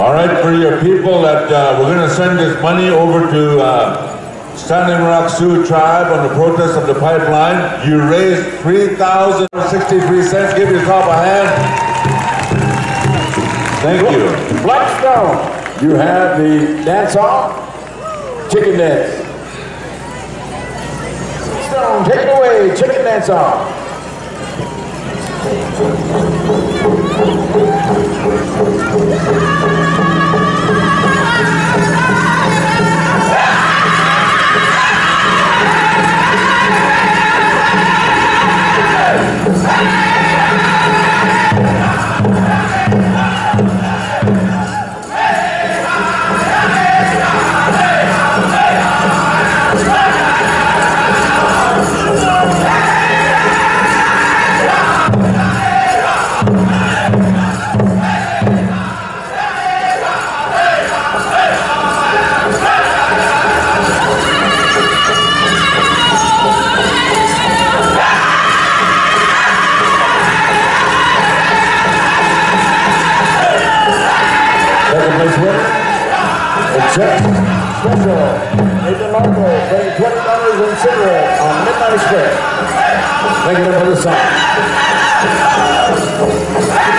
All right, for your people that uh, we're going to send this money over to uh, Standing Rock Sioux Tribe on the protest of the pipeline. You raised $3,063 cents. Give yourself a hand. Thank you. Blackstone, you have the dance off, chicken dance. Stone, take it away, chicken dance off. Winner, a special, Nathan paying twenty dollars in cigarette on Midnight Square. Thank you for the song.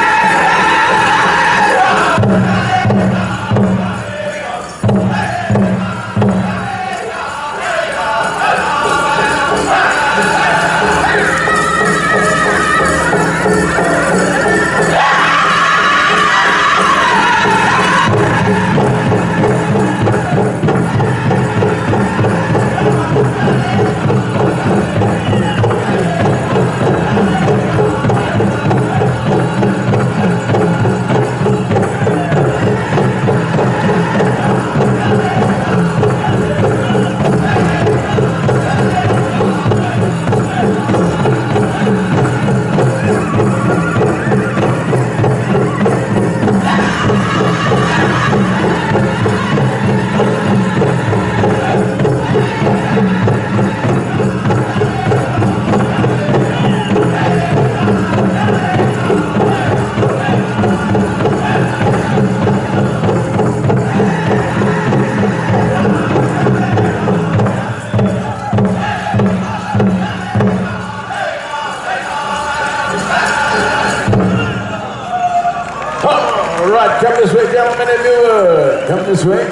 All right, come this way, gentlemen, if you. Come this way.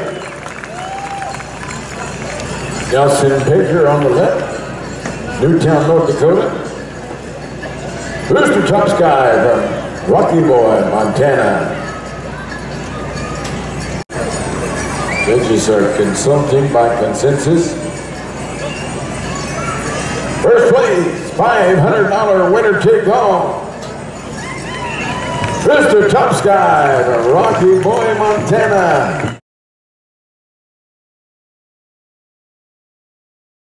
Nelson Baker on the left, Newtown, North Dakota. Rooster Top Sky from Rocky Boy, Montana. Judges are consulting by consensus. First place, $500 winner take all. Mr. Top Sky Rocky Boy, Montana.